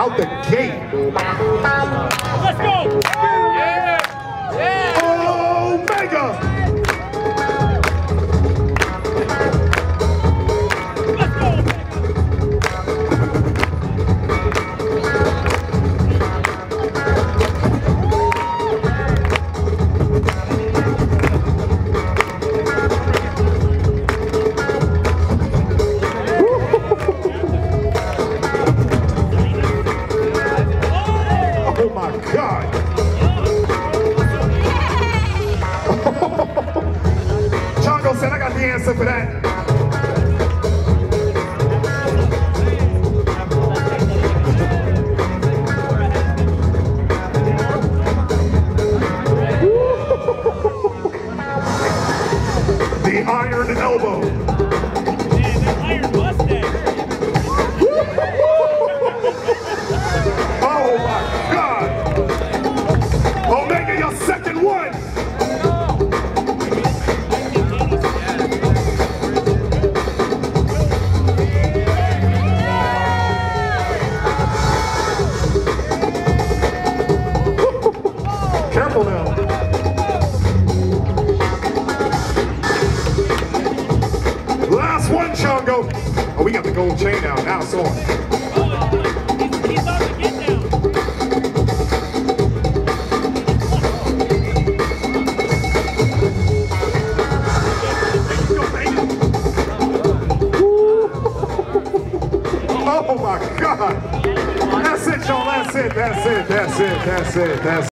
out the gate. Let's go! Answer for that. The Iron Elbow. Iron Mustang! One, Chango. Oh, we got the gold chain out. Now it's on. Oh my God. That's it, y'all. That's it. That's it. That's it. That's it. That's it.